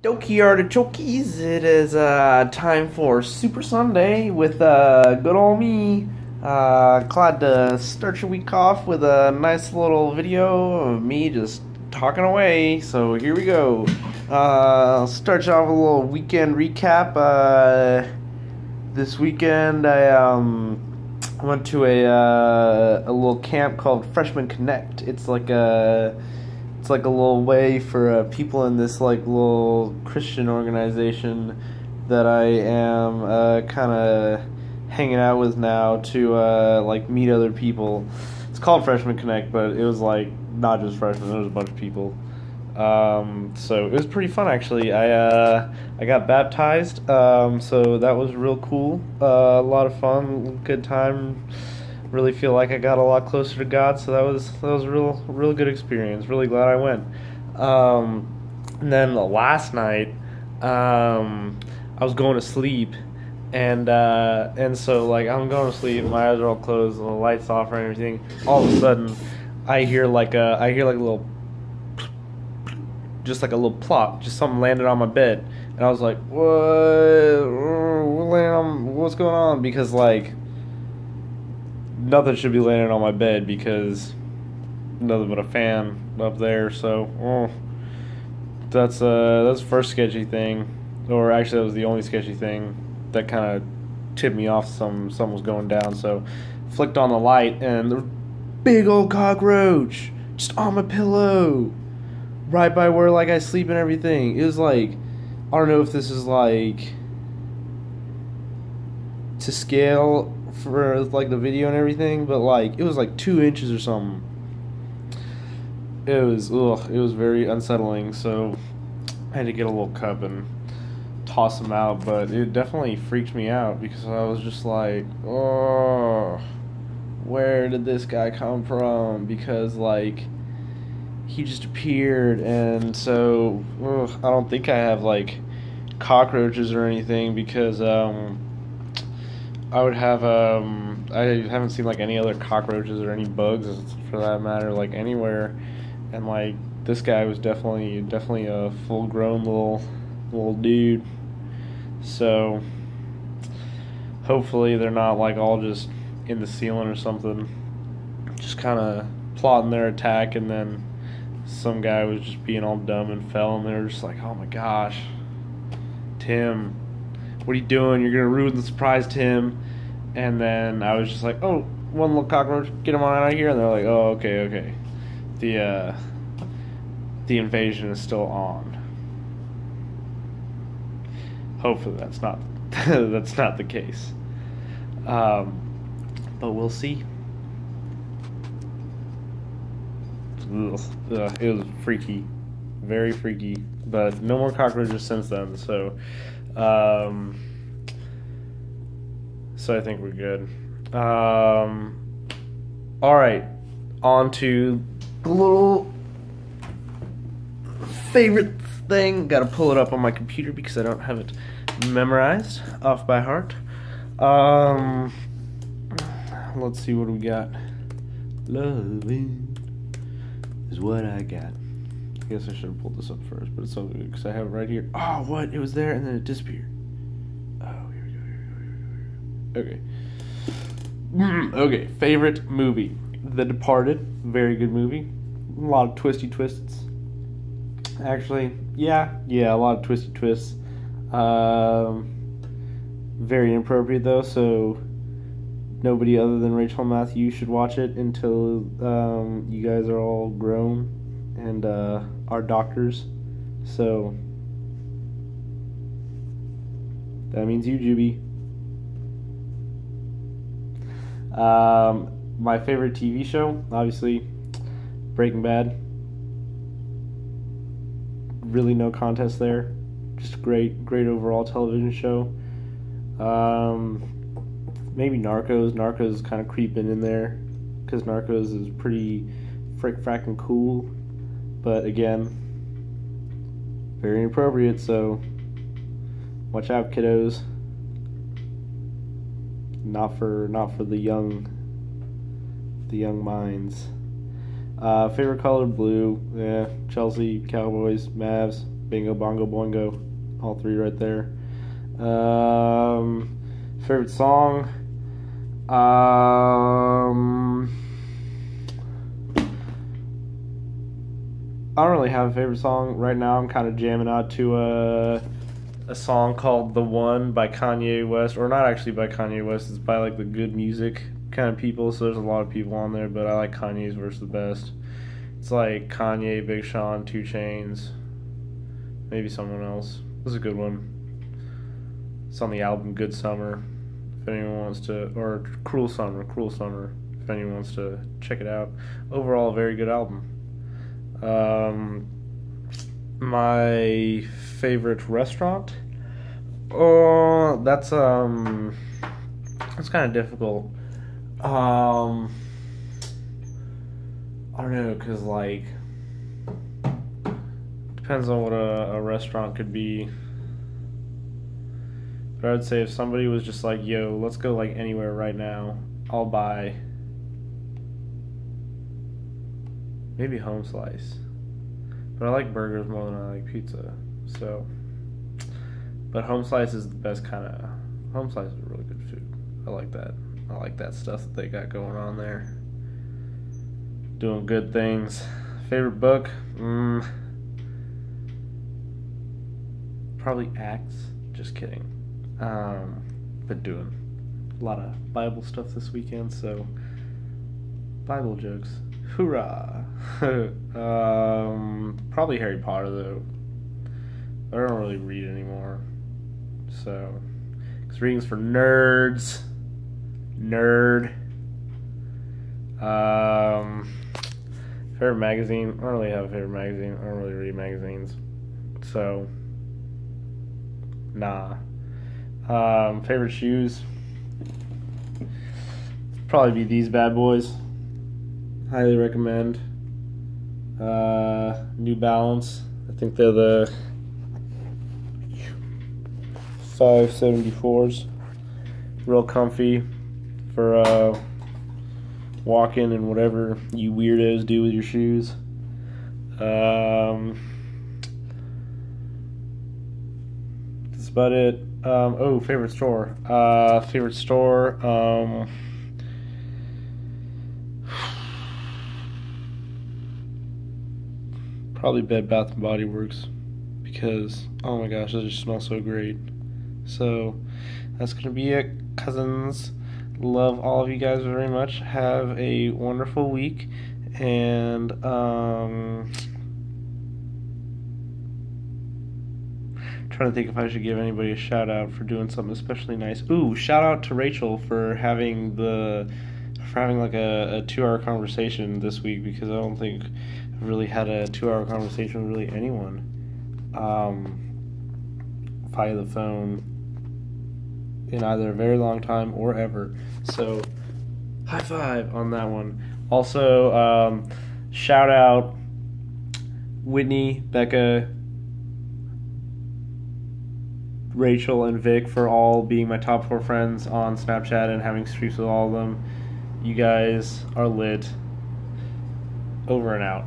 Doki Artichokes, it is uh, time for Super Sunday with uh, good old me. Uh, glad to start your week off with a nice little video of me just talking away. So here we go. Uh, I'll start you off with a little weekend recap. Uh, this weekend I um, went to a uh, a little camp called Freshman Connect. It's like a it's like a little way for uh, people in this like little Christian organization that I am uh, kind of hanging out with now to uh, like meet other people. It's called Freshman Connect, but it was like not just freshmen. There was a bunch of people. Um, so it was pretty fun actually. I uh, I got baptized, um, so that was real cool. Uh, a lot of fun, good time really feel like I got a lot closer to God. So that was that was a real real good experience. Really glad I went. Um, and then the last night, um, I was going to sleep, and uh, and so like I'm going to sleep, my eyes are all closed, the lights off and everything. All of a sudden, I hear like a I hear like a little, just like a little plop, just something landed on my bed, and I was like, what? What's going on? Because like nothing should be landing on my bed because nothing but a fan up there. So oh, that's uh that's the first sketchy thing, or actually that was the only sketchy thing that kind of tipped me off. Some something was going down. So flicked on the light and the big old cockroach just on my pillow, right by where like I sleep and everything. It was like I don't know if this is like to scale for like the video and everything, but like it was like two inches or something. It was ugh, it was very unsettling. So I had to get a little cup and toss them out, but it definitely freaked me out because I was just like, oh, where did this guy come from? Because like he just appeared, and so ugh, I don't think I have like cockroaches or anything because um I would have um I haven't seen like any other cockroaches or any bugs for that matter like anywhere. And like this guy was definitely definitely a full grown little little dude. So hopefully they're not like all just in the ceiling or something. Just kind of plotting their attack and then some guy was just being all dumb and fell and they were just like oh my gosh Tim what are you doing? You're gonna ruin the surprise, to him." And then I was just like, oh, one little cockroach, get him out of here. And they're like, oh, okay, okay. The uh, the invasion is still on. Hopefully, that's not that's not the case. Um, but we'll see. Ugh, ugh, it was freaky, very freaky. But no more cockroaches since then. So um, so I think we're good. Um, all right, on to the little favorite thing. Got to pull it up on my computer because I don't have it memorized off by heart. Um, let's see what we got. Loving is what I got. I guess I should have pulled this up first, but it's so good because I have it right here. Oh, what? It was there and then it disappeared. Oh, here we go, here we go, here we go, here we go. Okay, favorite movie The Departed. Very good movie. A lot of twisty twists. Actually, yeah, yeah, a lot of twisty twists. Um, very inappropriate though, so nobody other than Rachel Matthew should watch it until um, you guys are all grown and uh, are doctors. So that means you, Juby. Um, my favorite TV show, obviously, Breaking Bad. Really, no contest there. Just great, great overall television show. Um, maybe Narcos. Narcos kind of creeping in there because Narcos is pretty frick fracking cool but again, very inappropriate, so watch out, kiddos. Not for not for the young the young minds. Uh, favorite color blue. Yeah, Chelsea, Cowboys, Mavs. Bingo, bongo, boingo. All three right there. Um, favorite song? Um, I don't really have a favorite song right now. I'm kind of jamming out to a a song called "The One" by Kanye West, or not actually by Kanye West. It's by like the Good Music kind of people. So there's a lot of people on there, but I like Kanye's verse the best. It's like Kanye, Big Sean, 2 Chainz, maybe someone else. This is a good one. It's on the album Good Summer. If anyone wants to, or Cruel Summer, Cruel Summer. If anyone wants to check it out. Overall, a very good album. Um, my favorite restaurant. Oh, that's um, that's kind of difficult. Um, I don't know, cause like depends on what a, a restaurant could be. But I would say if somebody was just like, "Yo, let's go like anywhere right now," I'll buy maybe home slice. But I like burgers more than I like pizza. So, but home slice is the best kind of. Home slice is really good food. I like that. I like that stuff that they got going on there. Doing good things. Favorite book? Mm, probably Acts. Just kidding. Um, been doing a lot of Bible stuff this weekend, so Bible jokes. Hoorah! um, probably Harry Potter though. I don't really read anymore, so because reading's for nerds. Nerd. Um, favorite magazine? I don't really have a favorite magazine. I don't really read magazines, so nah. Um, favorite shoes? Probably be these bad boys. Highly recommend. Uh, New Balance. I think they're the 574s. Real comfy for uh, walking and whatever you weirdos do with your shoes. Um, that's about it. Um, oh, favorite store. Uh, favorite store. Um, probably Bed Bath and Body Works because oh my gosh, they just smell so great. So that's gonna be it, cousins. Love all of you guys very much. Have a wonderful week, and um, trying to think if I should give anybody a shout out for doing something especially nice. Ooh, shout out to Rachel for having the for having like a, a two hour conversation this week because I don't think I've really had a two hour conversation with really anyone um, via the phone in either a very long time or ever. So, high five on that one. Also, um, shout out Whitney, Becca, Rachel, and Vic for all being my top four friends on Snapchat and having streaks with all of them. You guys are lit. Over and out.